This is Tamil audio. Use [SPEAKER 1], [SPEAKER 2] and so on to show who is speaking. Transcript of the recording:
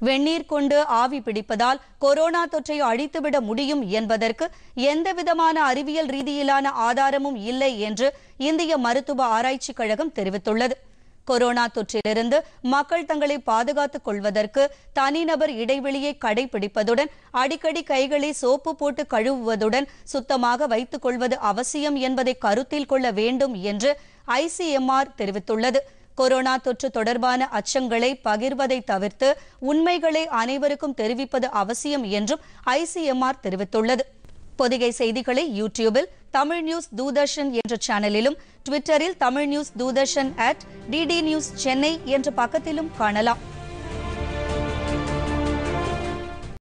[SPEAKER 1] வெந்நீர் கொண்டு ஆவி பிடிப்பதால் கொரோனா தொற்றை அழித்துவிட முடியும் என்பதற்கு எந்தவிதமான அறிவியல் ரீதியிலான ஆதாரமும் இல்லை என்று இந்திய மருத்துவ ஆராய்ச்சிக் கழகம் தெரிவித்துள்ளது. கொரோனா தொற்றிலிருந்து மக்கள் தங்களை பாதுகாத்துக் கொள்வதற்கு தனிநபர் இடைவெளியை கடைபிடிப்பதுடன் அடிக்கடி கைகளை சோப்பு போட்டு கழுவுவதுடன் சுத்தமாக வைத்துக் கொள்வது அவசியம் என்பதை கருத்தில் கொள்ள வேண்டும் என்று ஐசிஎம்ஆர் தெரிவித்துள்ளது. கொரோனா தொற்று தொடர்பான அச்சங்களை பகிர்வதை தவிர்த்து உண்மைகளை அனைவருக்கும் தெரிவிப்பது அவசியம் என்றும் ஐசிஎம்ஆர் தெரிவித்துள்ளது. பொதிகை செய்திகளை யூடியூபில் தமிழ் நியூஸ் தூதர்ஷன் என்ற சேனலிலும் ட்விட்டரில் Tamil news Doordarshan at DD news Chennai என்ற பக்கத்திலும் காணலாம்.